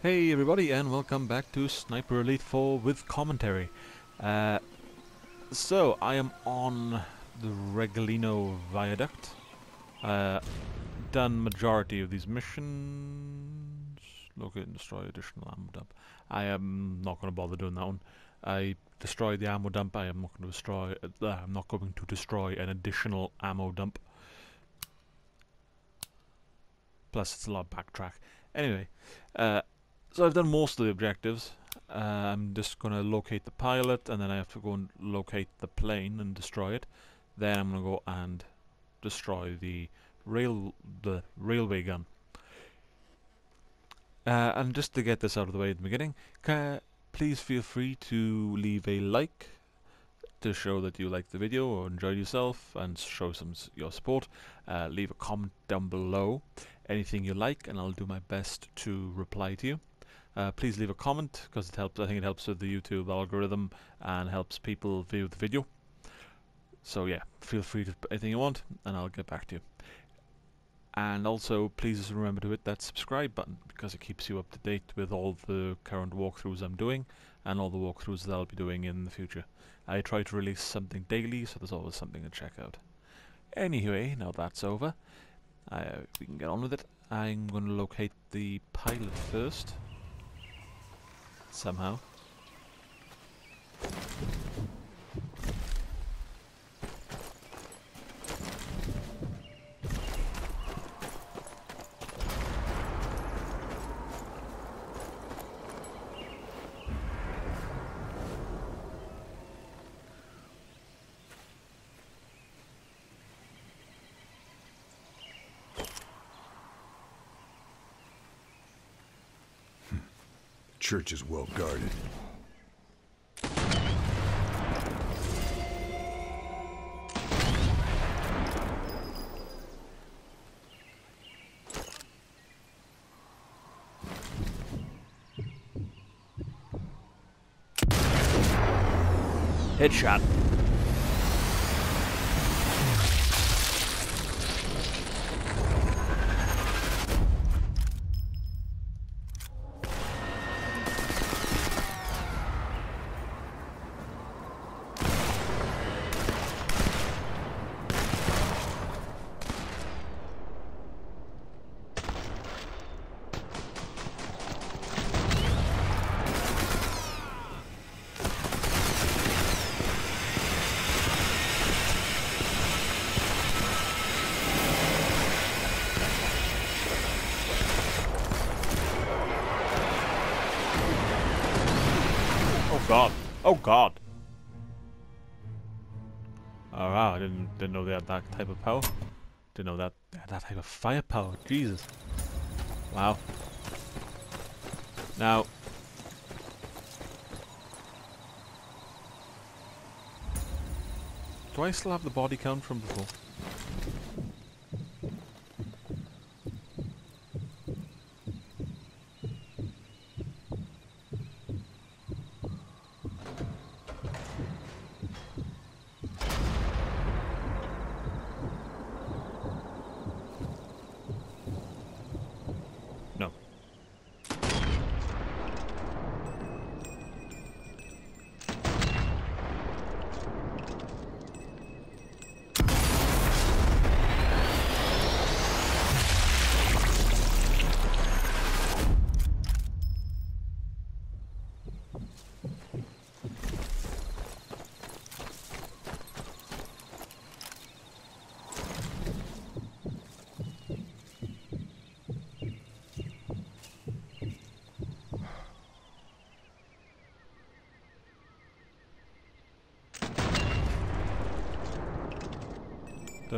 Hey everybody and welcome back to Sniper Elite 4 with commentary. Uh, so, I am on the Regilino Viaduct. Uh, done majority of these missions. Locate and destroy additional ammo dump. I am not going to bother doing that one. I destroyed the ammo dump. I am not going to destroy. Uh, I'm not going to destroy an additional ammo dump. Plus, it's a lot of backtrack. Anyway, uh, so I've done most of the objectives. Uh, I'm just going to locate the pilot and then I have to go and locate the plane and destroy it. Then I'm going to go and destroy the rail the railway gun. Uh, and just to get this out of the way at the beginning, please feel free to leave a like to show that you liked the video or enjoyed yourself and show some your support. Uh, leave a comment down below, anything you like, and I'll do my best to reply to you. Uh, please leave a comment because it helps. I think it helps with the YouTube algorithm and helps people view the video. So yeah, feel free to put anything you want, and I'll get back to you. And also, please remember to hit that subscribe button because it keeps you up to date with all the current walkthroughs I'm doing and all the walkthroughs that I'll be doing in the future. I try to release something daily, so there's always something to check out. Anyway, now that's over, uh, we can get on with it. I'm going to locate the pilot first somehow. Church is well guarded. Headshot. god. Oh god. Oh wow, I didn't didn't know they had that type of power. Didn't know that they had that type of firepower. Jesus. Wow. Now Do I still have the body count from before?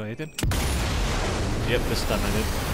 I hit him? Yep, this time I did.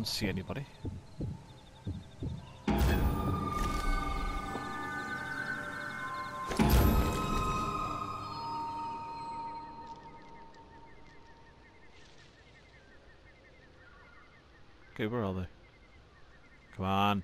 Don't see anybody. Okay, where are they? Come on.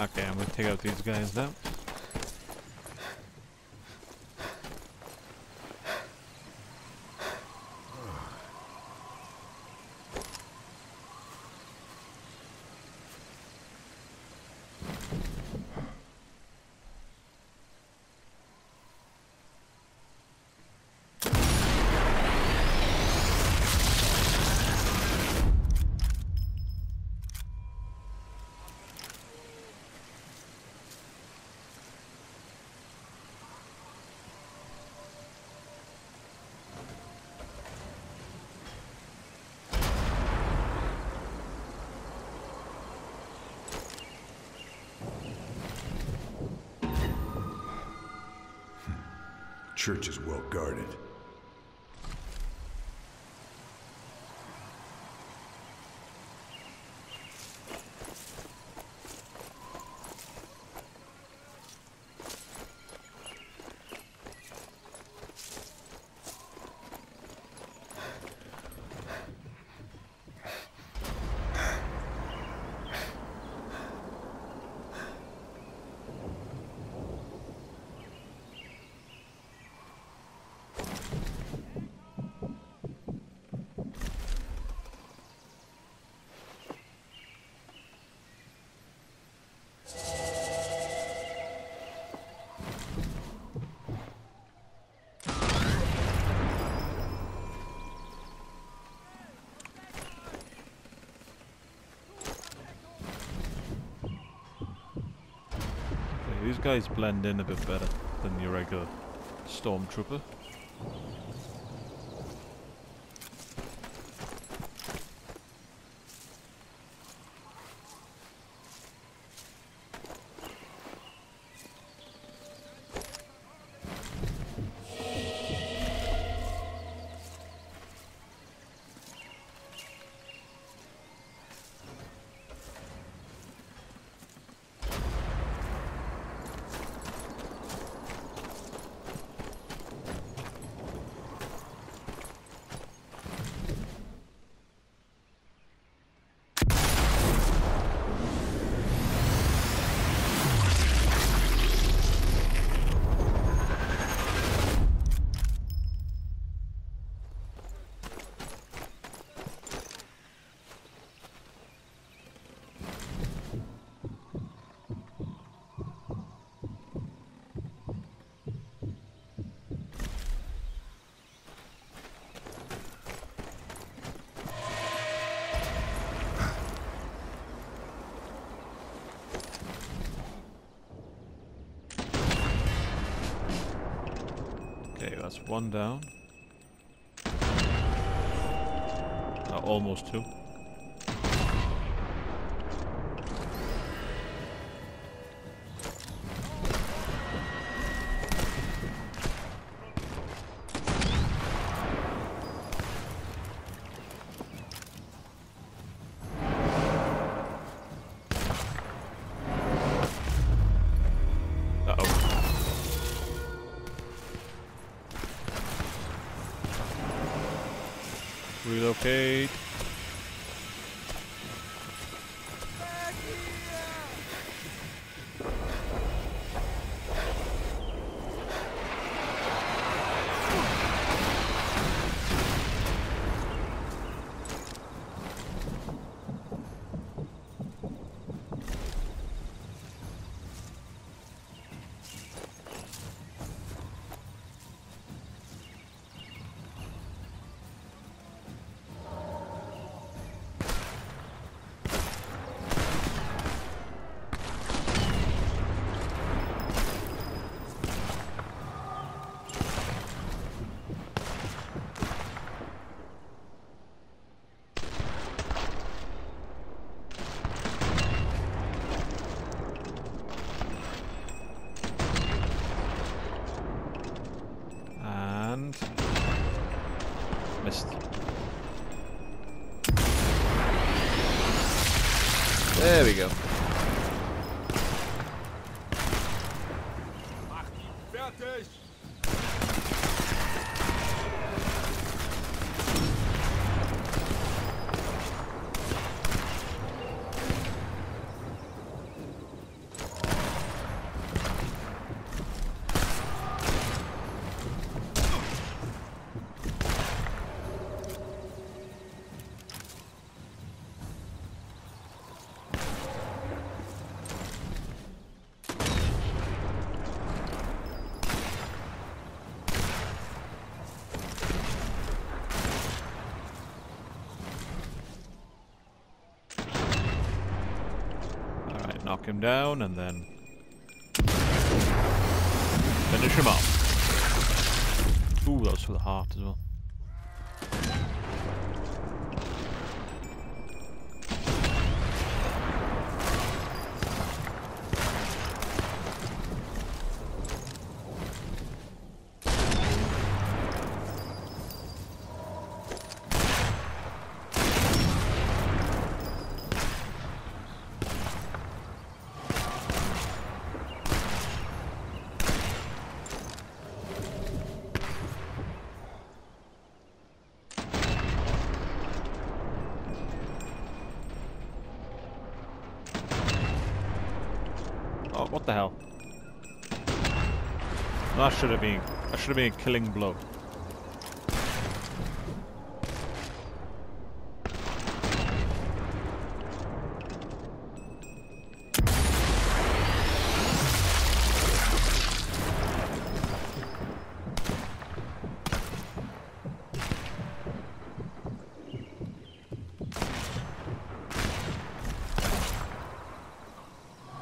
Okay, I'm gonna take out these guys now. Church is well guarded. These guys blend in a bit better than your regular stormtrooper. Okay, that's one down. Uh, almost two. Him down and then finish him off. Ooh, that was for the heart as well. Oh, what the hell? That should have been that should have been a killing blow.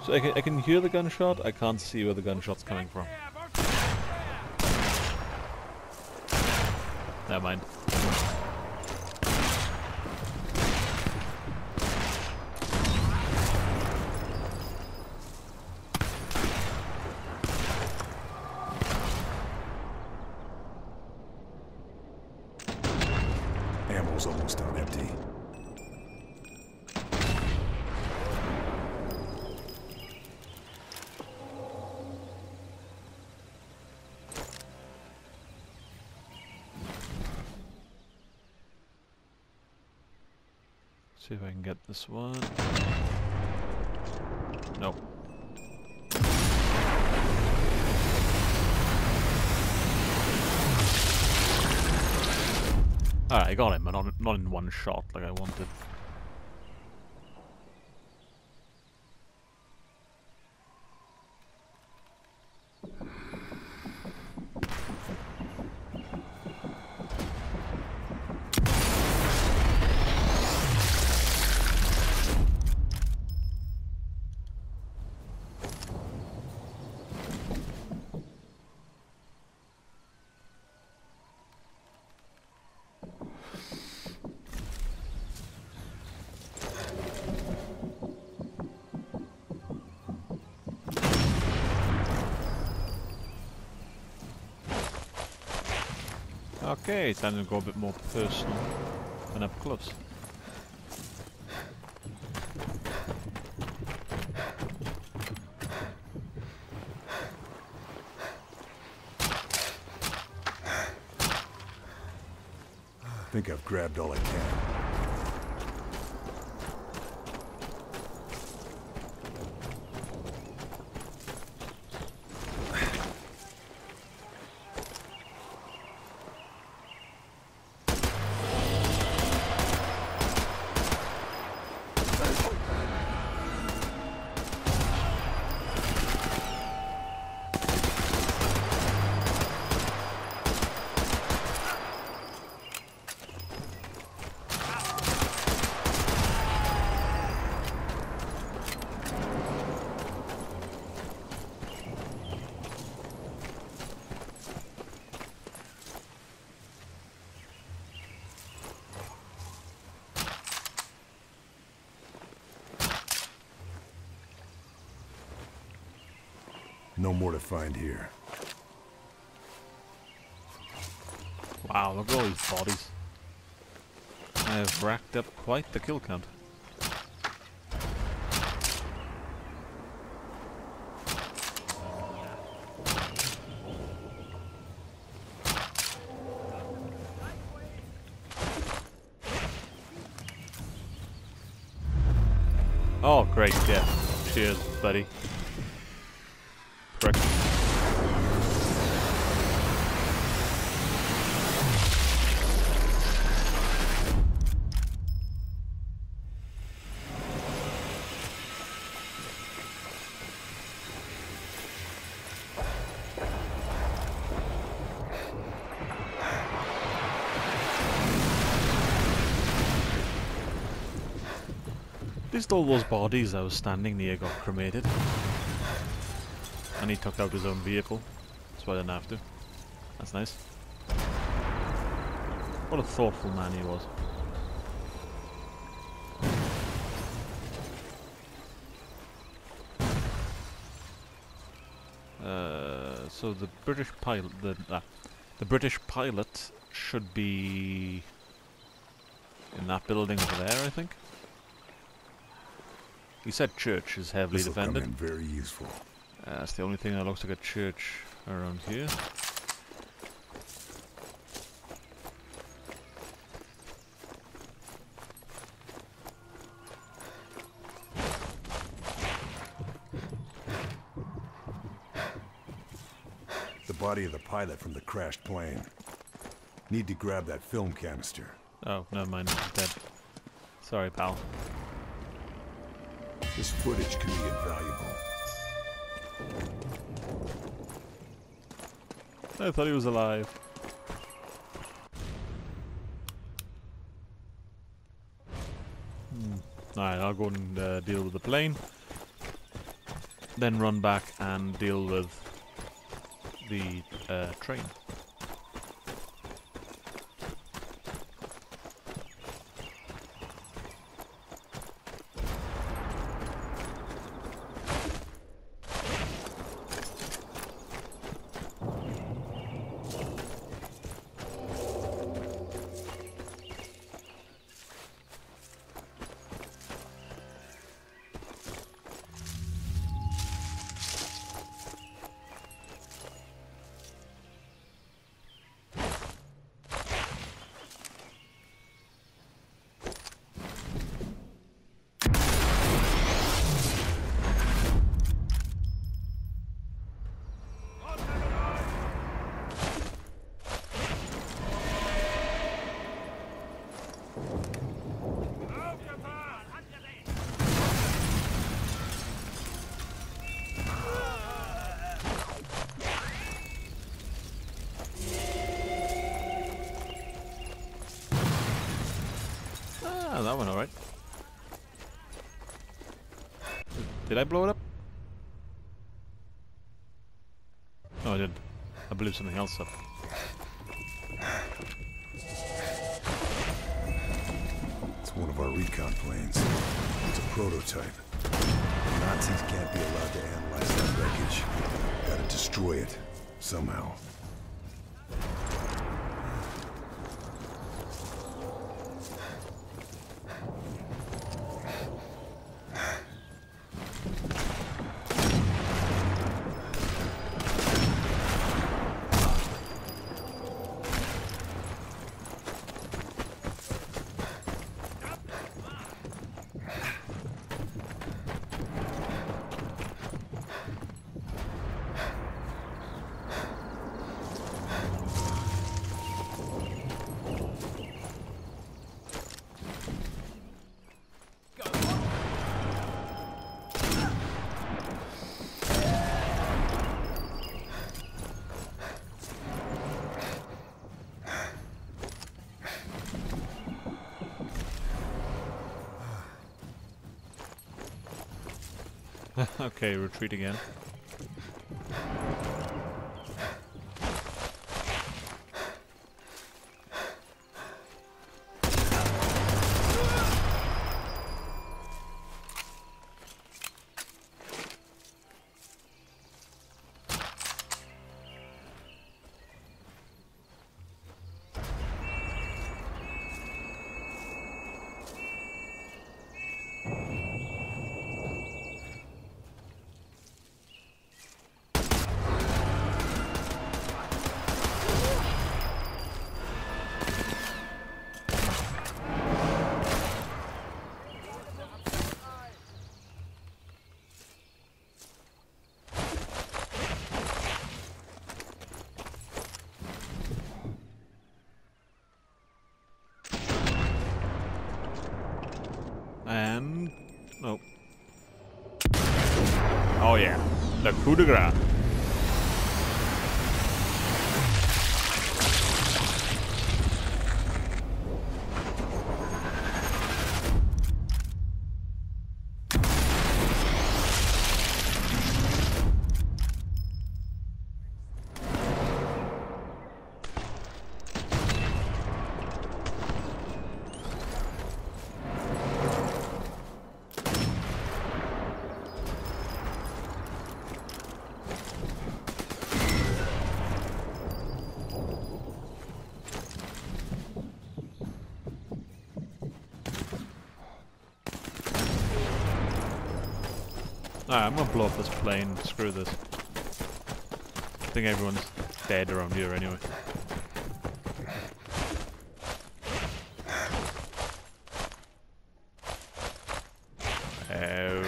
So I can, I can hear the gunshot, I can't see where the gunshot's coming from. Never mind. Ammo's almost on empty. See if I can get one. Nope. Alright, I got him, but not, not in one shot like I wanted. Okay, time to go a bit more personal and up close. I think I've grabbed all I can. no more to find here. Wow, look at all these bodies. I have racked up quite the kill count. Oh, great death. Cheers, buddy. All those bodies I was standing near got cremated. And he took out his own vehicle. So I didn't have to. That's nice. What a thoughtful man he was. Uh, so the British pilot, the ah, the British pilot should be in that building over there, I think. He said church is heavily This will come defended. in very useful. Uh, that's the only thing that looks like a church around here. The body of the pilot from the crashed plane. Need to grab that film canister. Oh, never mind, he's dead. Sorry, pal. This footage can be invaluable. I thought he was alive. Hmm. Alright, I'll go and uh, deal with the plane. Then run back and deal with the uh, train. Ah, that went alright. Did I blow it up? No, I didn't. I blew something else up. Recon planes. It's a prototype. The Nazis can't be allowed to analyze that wreckage. Gotta destroy it. Somehow. okay, retreat again. and... Oh. Oh yeah, the coup de grace. I'm blow up this plane. Screw this. I think everyone's dead around here anyway. Oh.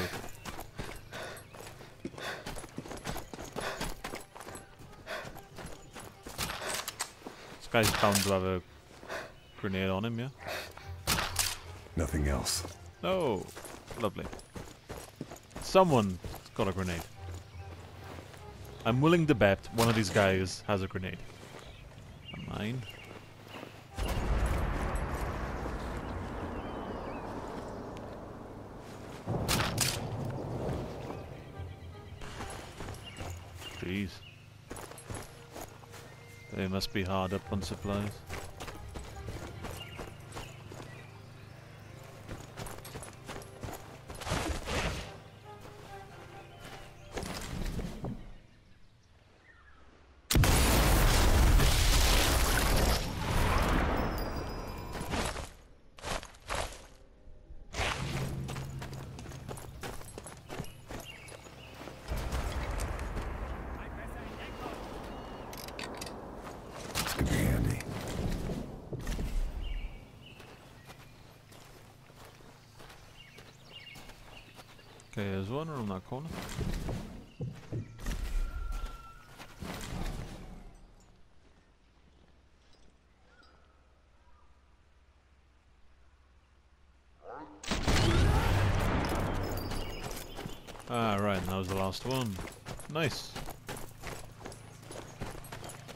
This guy's bound to have a grenade on him, yeah? Nothing else. Oh, lovely. Someone got a grenade. I'm willing to bet one of these guys has a grenade. Mine. Jeez. They must be hard up on supplies. Corner. Ah, right, and that was the last one. Nice.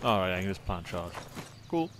Alright, I can just plant charge. Cool.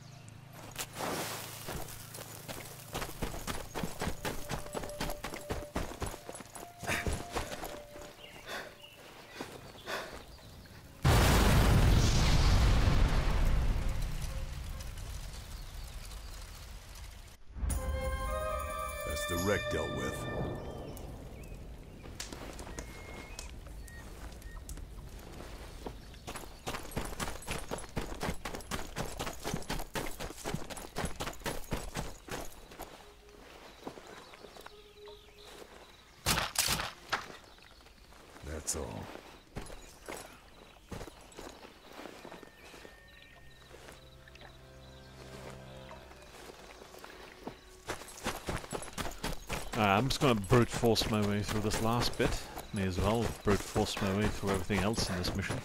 I'm just gonna brute force my way through this last bit. May as well brute force my way through everything else in this mission.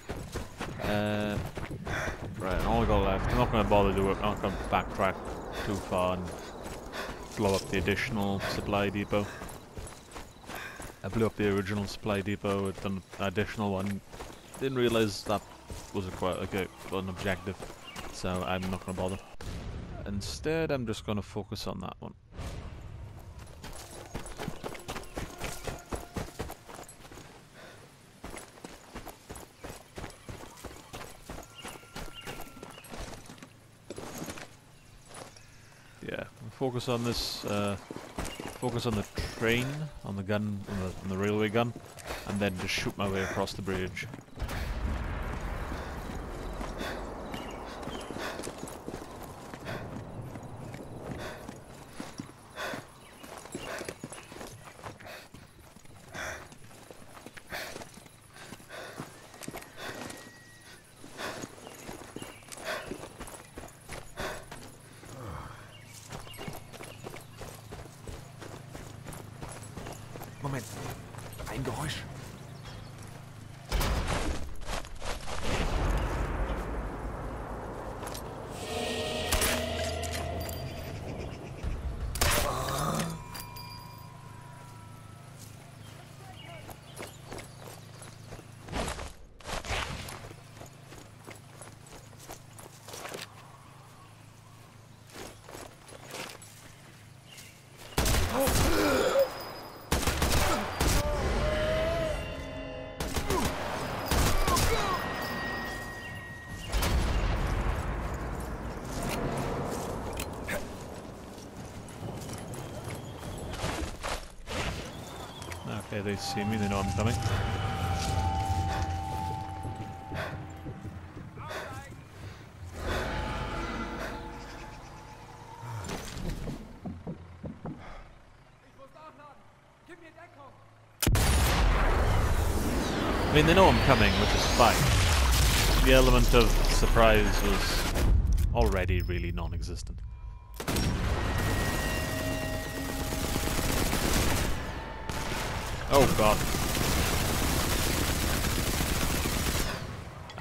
Uh, right, all I got left. I'm not gonna bother to. I'm not gonna backtrack too far and blow up the additional supply depot. I blew up the original supply depot. I've done an additional one. Didn't realize that was a quite a, an objective, so I'm not gonna bother. Instead, I'm just gonna focus on that one. Yeah, focus on this. Uh, focus on the train, on the gun, on the, on the railway gun, and then just shoot my way across the bridge. Okay, they see me, they know I'm coming. I mean, they know I'm coming, which is fine. The element of surprise was already really non-existent. Oh god.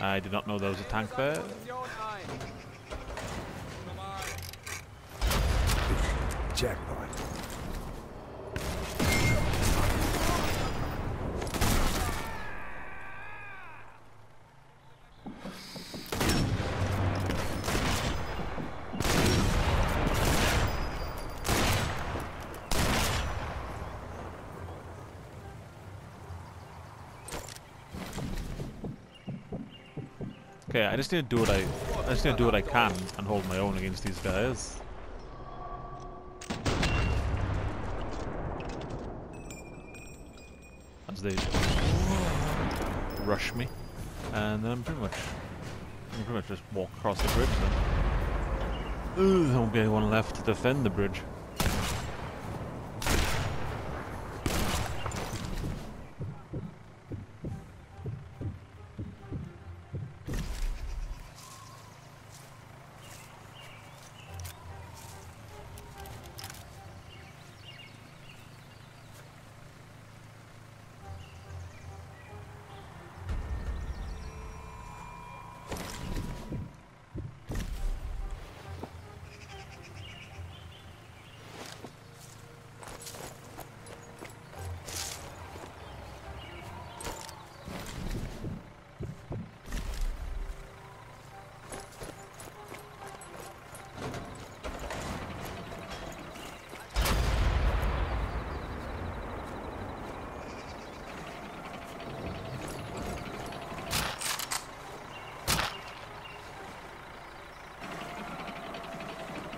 I did not know there was a tank there. Jackpot. Okay, I just need to do what I I just need to do what I can and hold my own against these guys. As they rush me. And then I'm pretty much I'm pretty much just walk across the bridge then. Ooh, there won't be anyone left to defend the bridge.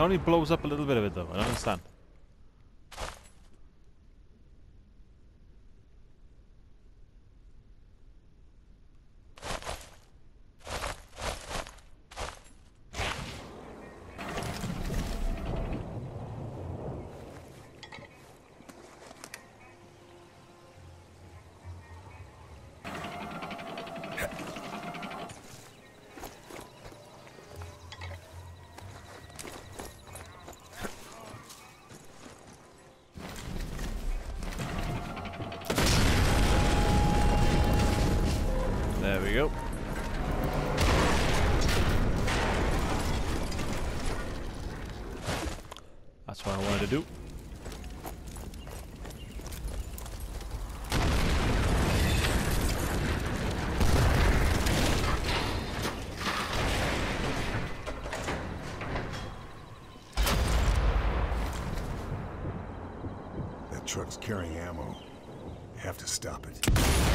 Only blows up a little bit of it though, I don't understand. We go. That's what I wanted to do. That truck's carrying ammo. Have to stop it.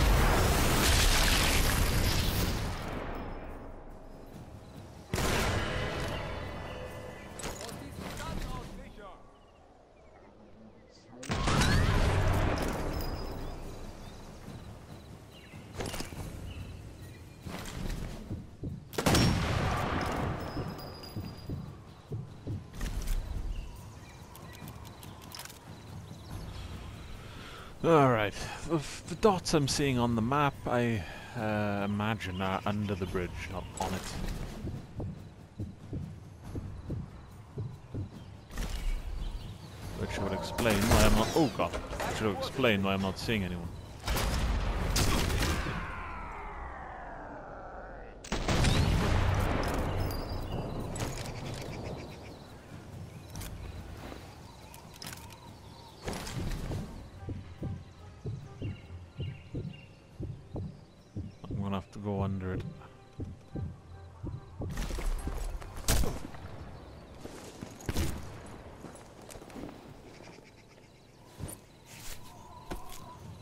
Alright, the, the dots I'm seeing on the map, I uh, imagine are under the bridge, not on it. Which would explain why I'm not- oh god, which would explain why I'm not seeing anyone. to go under it.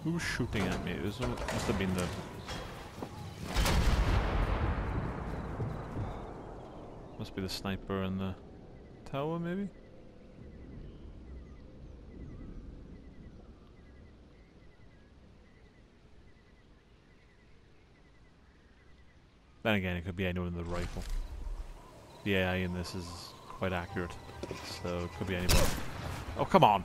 Who's shooting at me? This must have been the... Must be the sniper in the tower, maybe? Then again, it could be anyone with a rifle. The AI in this is quite accurate, so it could be anyone. Oh, come on!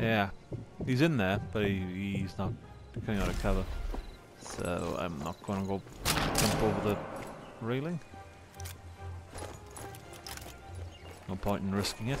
Yeah, he's in there, but he, he's not coming out of cover. So I'm not going to go jump over the railing. No point in risking it.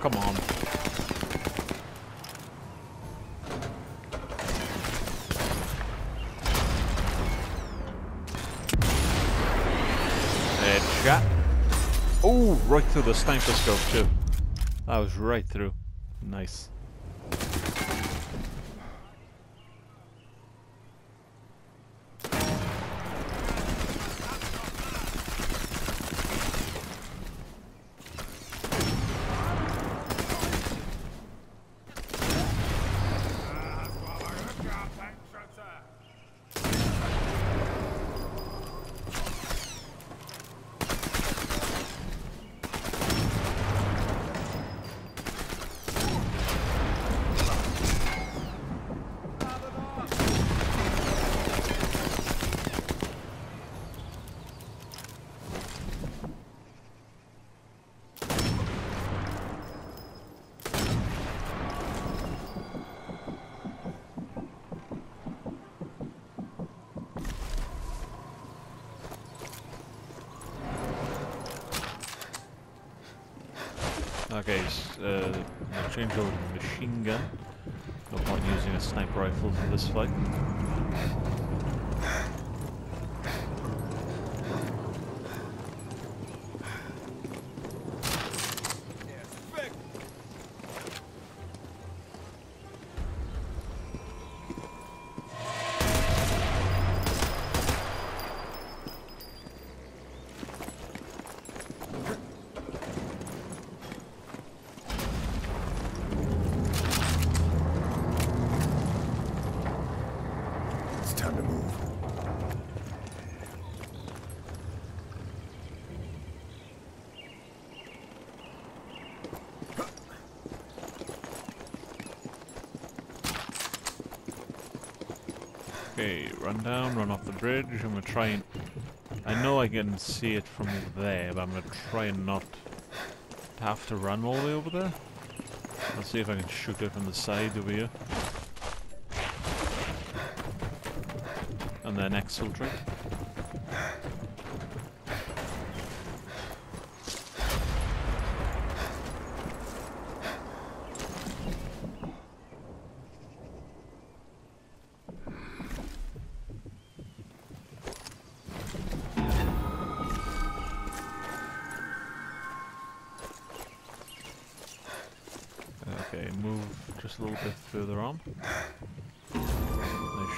Come on. Headshot. Oh, right through the sniper scope too. That was right through. Nice. Okay, s- uh, change over to machine gun. No point using a sniper rifle for this fight. It's time to move. Okay, run down, run off the bridge. I'm gonna try and. I know I can see it from there, but I'm gonna try and not have to run all the way over there. Let's see if I can shoot it from the side over here. And then exfiltrate.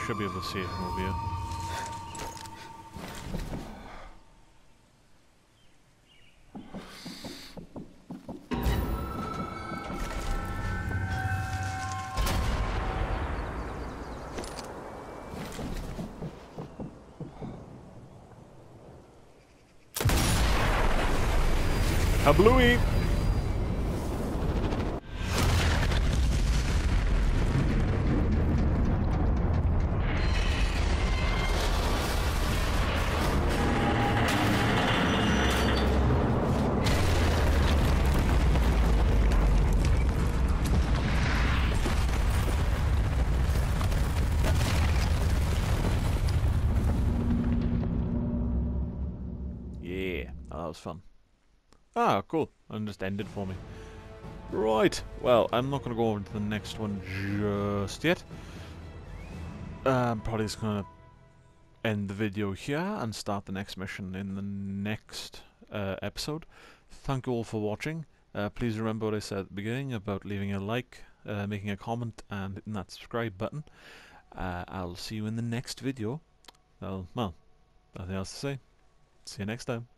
Should be able to see it from over here. Kablooey! Ah, cool. And just ended for me. Right. Well, I'm not going to go over to the next one just yet. I'm probably just going to end the video here and start the next mission in the next uh, episode. Thank you all for watching. Uh, please remember what I said at the beginning about leaving a like, uh, making a comment, and hitting that subscribe button. Uh, I'll see you in the next video. Well, well, nothing else to say. See you next time.